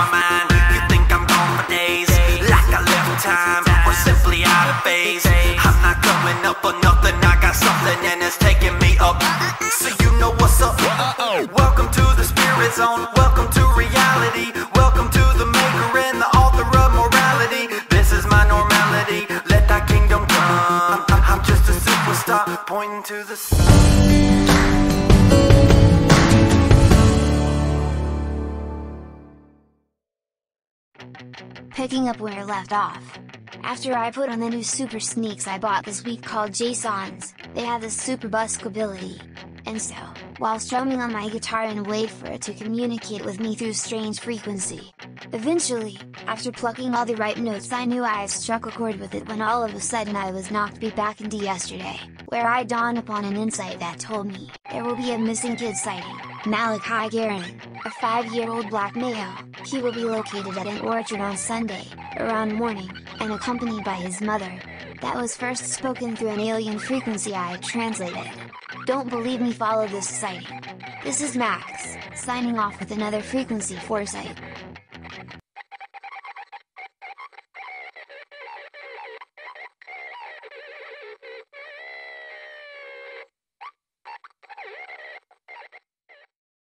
my mind You think I'm gone for days. Like I left time Or simply out of phase. I'm not coming up for nothing I got something and it's taking me up. So you know what's up. Welcome to the spirit zone. Welcome to reality. Welcome to the maker and the author of morality. This is my normality. Let thy kingdom come. I'm just a superstar pointing to the sun. Picking up where I left off. After I put on the new super sneaks I bought this week called JSONs, they have this super busk ability. And so, while strumming on my guitar and wait for it to communicate with me through strange frequency. Eventually, after plucking all the right notes I knew I had struck a chord with it when all of a sudden I was knocked back into yesterday, where I dawned upon an insight that told me, there will be a missing kid sighting, Malachi Garin, a 5-year-old black male, he will be located at an orchard on Sunday, around morning, and accompanied by his mother. That was first spoken through an alien frequency I translated. Don't believe me follow this sighting. This is Max, signing off with another frequency foresight.